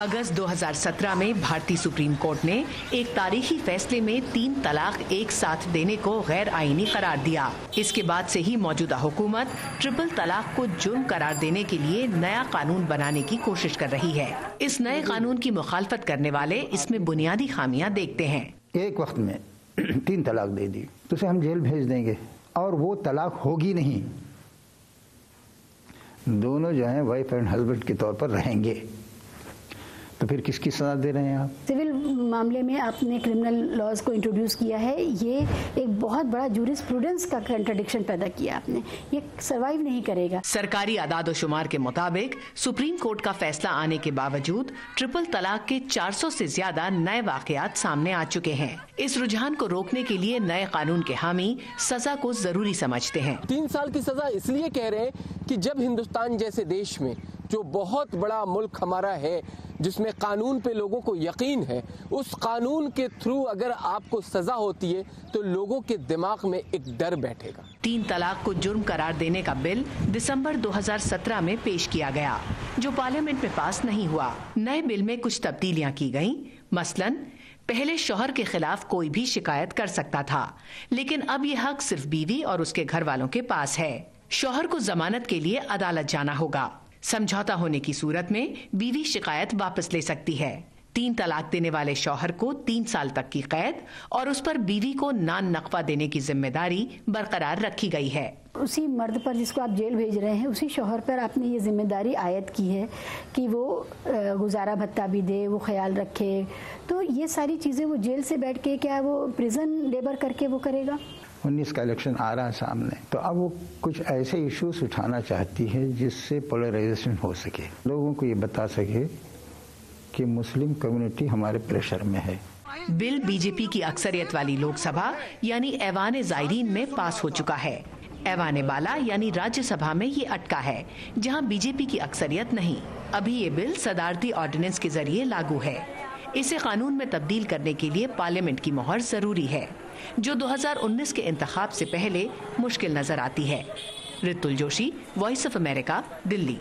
اگست دو ہزار سترہ میں بھارتی سپریم کورٹ نے ایک تاریخی فیصلے میں تین طلاق ایک ساتھ دینے کو غیر آئینی قرار دیا۔ اس کے بعد سے ہی موجودہ حکومت ٹرپل طلاق کو جرم قرار دینے کے لیے نیا قانون بنانے کی کوشش کر رہی ہے۔ اس نئے قانون کی مخالفت کرنے والے اس میں بنیادی خامیاں دیکھتے ہیں۔ ایک وقت میں تین طلاق دے دی۔ تو اسے ہم جیل بھیج دیں گے۔ اور وہ طلاق ہوگی نہیں۔ دونوں جو ہیں وائف اینڈ ہسبینڈ کے طور پر رہیں گے۔ تو پھر کس کی سزا دے رہے ہیں آپ؟ سول معاملے میں آپ نے کرمنل لاز کو انٹروڈیوس کیا ہے یہ ایک بہت بڑا جورس پروڈنس کا کنٹرڈکشن پیدا کیا آپ نے۔ یہ سروائیو نہیں کرے گا۔ سرکاری اعداد و شمار کے مطابق سپریم کورٹ کا فیصلہ آنے کے باوجود ٹرپل طلاق کے چار سو سے زیادہ نئے واقعات سامنے آ چکے ہیں۔ اس رجحان کو روکنے کے لیے نئے قانون کے حامی سزا کو ضروری سمجھتے ہیں۔ تین سال کی سزا اس لیے کہہ رہے ہیں کہ جب ہندوستان جیسے دیش میں جو بہت بڑا ملک ہمارا ہے جس میں قانون پہ لوگوں کو یقین ہے، اس قانون کے تھرو اگر آپ کو سزا ہوتی ہے، تو لوگوں کے دماغ میں ایک ڈر بیٹھے گا۔ تین طلاق کو جرم قرار دینے کا بل دسمبر دو ہزار سترہ میں پیش کیا گیا، جو پارلیمنٹ میں پاس نہیں ہوا۔ نئے بل میں کچھ تبدیلیاں کی گئیں۔ مثلاً، پہلے شوہر کے خلاف کوئی بھی شکایت کر سکتا تھا، لیکن اب یہ حق صرف بیوی اور اس کے گھر والوں کے پاس ہے۔ شوہر کو ضمانت کے لیے عدالت جانا ہوگا۔ سمجھوتا ہونے کی صورت میں بیوی شکایت واپس لے سکتی ہے۔ تین طلاق دینے والے شوہر کو تین سال تک کی قید اور اس پر بیوی کو نان نقفہ دینے کی ذمہ داری برقرار رکھی گئی ہے۔ اسی مرد پر جس کو آپ جیل بھیج رہے ہیں، اسی شوہر پر آپ نے یہ ذمہ داری عائد کی ہے کہ وہ گزارا بھتہ بھی دے، وہ خیال رکھے۔ تو یہ ساری چیزیں وہ جیل سے بیٹھ کے کیا وہ پریزن لیبر کر کے وہ کرے گا؟ انیس کا الیکشن آ رہا ہے سامنے۔ تو اب وہ کچھ ایسے ایشوز اٹھانا چاہتی ہے جس سے پولرائزیشن ہو سکے۔ لوگوں کو یہ بتا سکے کہ مسلم کمیونٹی ہمارے پریشر میں ہے۔ بل بی جے پی کی اکثریت والی لوک سبھا یعنی ایوان زائرین میں پاس ہو چکا ہے۔ ایوان بالا یعنی راجیہ سبھا میں یہ اٹکا ہے، جہاں بی جے پی کی اکثریت نہیں۔ ابھی یہ بل صدارتی آرڈیننس کے ذریعے لاگو ہے۔ اسے قانون میں تبدیل کرنے کے لیے پارلیمنٹ کی مہر ضروری ہے۔ جو دو ہزار انیس کے انتخاب سے پہلے مشکل نظر آتی ہے۔ Ratal Joshi voice of America Delhi.